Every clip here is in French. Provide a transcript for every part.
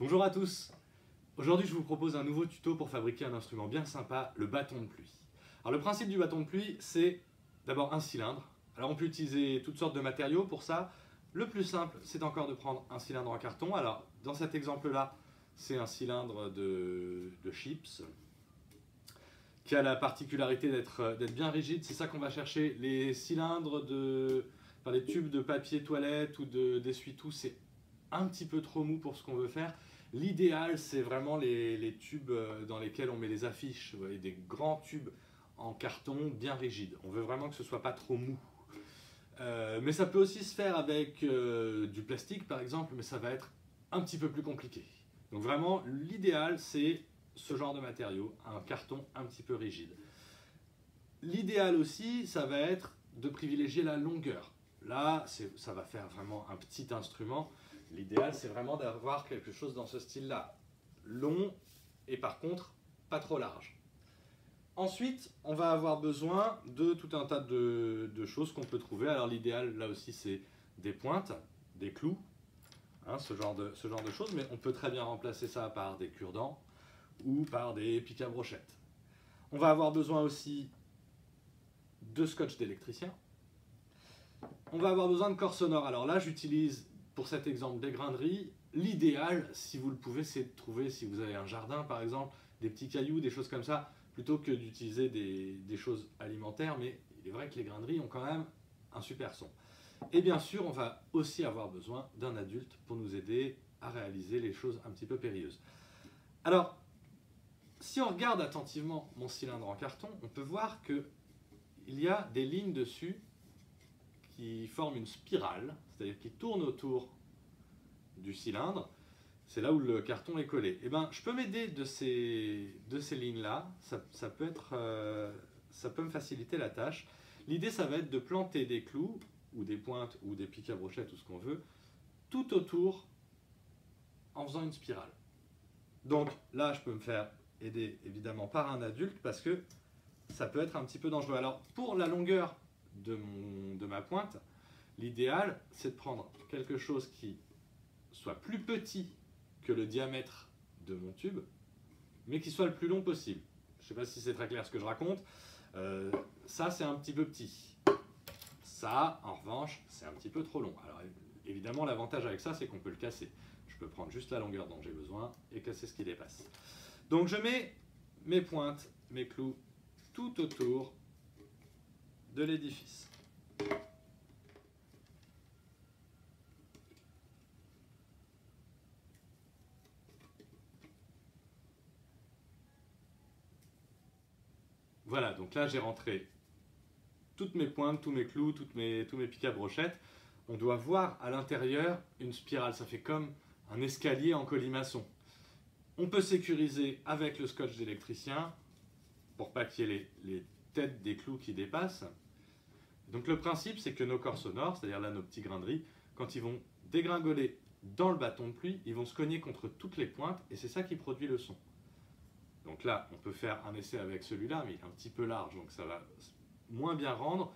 Bonjour à tous Aujourd'hui je vous propose un nouveau tuto pour fabriquer un instrument bien sympa, le bâton de pluie. Alors le principe du bâton de pluie c'est d'abord un cylindre. Alors on peut utiliser toutes sortes de matériaux pour ça. Le plus simple c'est encore de prendre un cylindre en carton. Alors dans cet exemple là c'est un cylindre de, chips qui a la particularité d'être bien rigide. C'est ça qu'on va chercher. Les cylindres de... Enfin, les tubes de papier toilette ou d'essuie-tout c'est un petit peu trop mou pour ce qu'on veut faire. L'idéal, c'est vraiment les, tubes euh, dans lesquels on met les affiches, des grands tubes en carton bien rigides. On veut vraiment que ce soit pas trop mou. Euh, mais ça peut aussi se faire avec euh, du plastique par exemple, mais ça va être un petit peu plus compliqué. Donc vraiment, l'idéal, c'est ce genre de matériau, un carton un petit peu rigide. L'idéal aussi, ça va être de privilégier la longueur. Là, ça va faire vraiment un petit instrument. L'idéal, c'est vraiment d'avoir quelque chose dans ce style-là. Long et par contre, pas trop large. Ensuite, on va avoir besoin de tout un tas de, choses qu'on peut trouver. Alors l'idéal, là aussi, c'est des pointes, des clous, hein, ce, genre de, choses. Mais on peut très bien remplacer ça par des cure-dents ou par des pics à brochettes. On va avoir besoin aussi de scotch d'électricien. On va avoir besoin de corps sonore. Alors là, j'utilise pour cet exemple des graineries, l'idéal, si vous le pouvez, c'est de trouver, si vous avez un jardin par exemple, des petits cailloux, des choses comme ça, plutôt que d'utiliser des, choses alimentaires, mais il est vrai que les graineries ont quand même un super son. Et bien sûr, on va aussi avoir besoin d'un adulte pour nous aider à réaliser les choses un petit peu périlleuses. Alors, si on regarde attentivement mon cylindre en carton, on peut voir qu'il y a des lignes dessus qui forment une spirale, c'est-à-dire qui tourne autour du cylindre. C'est là où le carton est collé. Et eh ben, je peux m'aider de ces, de ces lignes-là. Ça, peut être, euh, ça peut me faciliter la tâche. L'idée, ça va être de planter des clous, ou des pointes, ou des pics à brochettes, ou ce qu'on veut, tout autour en faisant une spirale. Donc là, je peux me faire aider évidemment par un adulte parce que ça peut être un petit peu dangereux. Alors pour la longueur de, ma pointe, l'idéal, c'est de prendre quelque chose qui soit plus petit que le diamètre de mon tube, mais qui soit le plus long possible. Je ne sais pas si c'est très clair ce que je raconte. Euh, ça, c'est un petit peu petit. Ça, en revanche, c'est un petit peu trop long. Alors évidemment, l'avantage avec ça, c'est qu'on peut le casser. Je peux prendre juste la longueur dont j'ai besoin et casser ce qui dépasse. Donc je mets mes pointes, mes clous tout autour de l'édifice. Voilà, donc là j'ai rentré toutes mes pointes, tous mes clous, mes, tous mes pics à brochettes. On doit voir à l'intérieur une spirale, ça fait comme un escalier en colimaçon. On peut sécuriser avec le scotch d'électricien pour pas qu'il y ait les, les têtes des clous qui dépassent. Donc le principe, c'est que nos corps sonores, c'est-à-dire là nos petits graineries, quand ils vont dégringoler dans le bâton de pluie, ils vont se cogner contre toutes les pointes et c'est ça qui produit le son. Donc là, on peut faire un essai avec celui-là, mais il est un petit peu large, donc ça va moins bien rendre.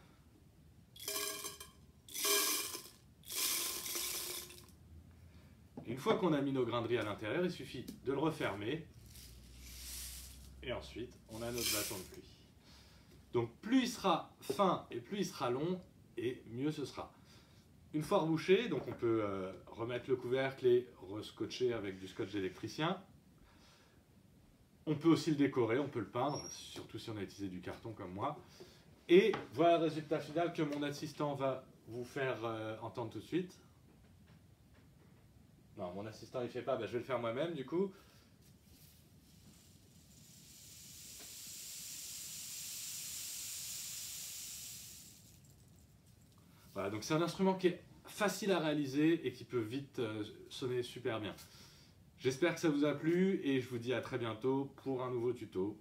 Une fois qu'on a mis nos graineries à l'intérieur, il suffit de le refermer. Et ensuite, on a notre bâton de pluie. Donc plus il sera fin et plus il sera long, et mieux ce sera. Une fois rebouché, donc on peut euh, remettre le couvercle et rescotcher avec du scotch électricien. On peut aussi le décorer, on peut le peindre, surtout si on a utilisé du carton comme moi. Et voilà le résultat final que mon assistant va vous faire euh, entendre tout de suite. Non, mon assistant il fait pas, ben, je vais le faire moi-même du coup. Donc c'est un instrument qui est facile à réaliser et qui peut vite euh, sonner super bien. J'espère que ça vous a plu et je vous dis à très bientôt pour un nouveau tuto.